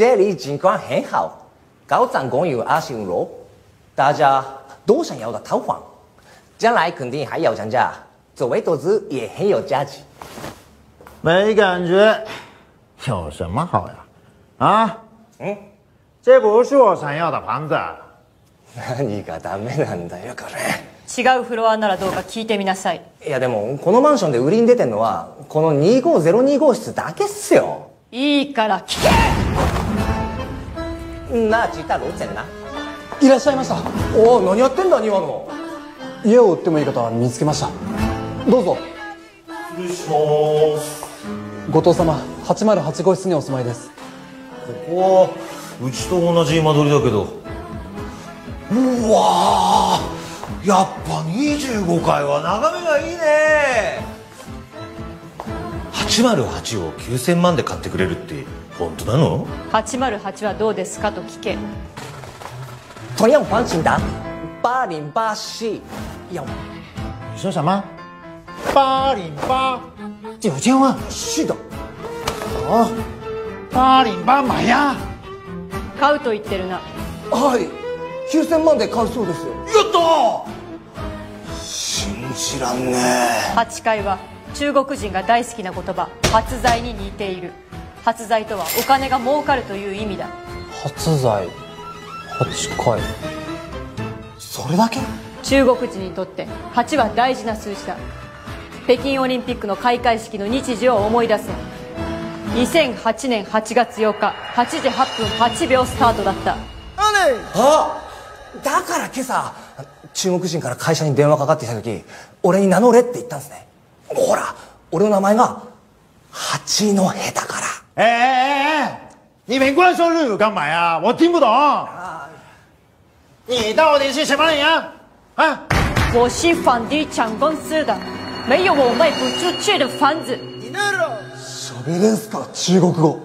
这里情况很好，高涨公寓二十五楼，大家都想要的套房，将来肯定还要涨价，作为投资也很有价值。没感觉，有什么好呀？啊？嗯，这不是我想要的房子。何がダメなんだよこれ。違うフロアならどうか聞いてみなさいいやでもこのマンションで売りに出てんのはこの2502号室だけっすよいいから聞け なあちいたろうぜん。ないらっしゃいましたおお何やってん。だ庭の家を売ってもいい方は見つけましたどうぞ失礼します後藤様808号室にお住まいですここはうちと同じ間取りだけどうわやっぱ25階は眺めがいいね808を9000万で買ってくれるって本当なの？808はどうですかと聞け。同样房型的八零八 C 要你说什么八零八九千万是的好八零八买呀買うと言ってるな。はい。9000万で買うそうですよ。やった信じらんねえ8階は中国人が大好きな言葉発財に似ている。発財とはお金が儲かるという意味だ。発財。8階それだけ？中国人にとって8は大事な数字だ。北京オリンピックの開会式の日時を思い出せ。2008年8月8日8時8分8秒スタートだった。あだから今朝中国人から会社に電話かかってきた時俺に名乗れって言ったんですねほら俺の名前が八の下だからええええ你们光说日语干嘛呀我听不懂你到底是什么人呀啊我是房地产公司的没有我卖不出去的房子喋れんすか中国語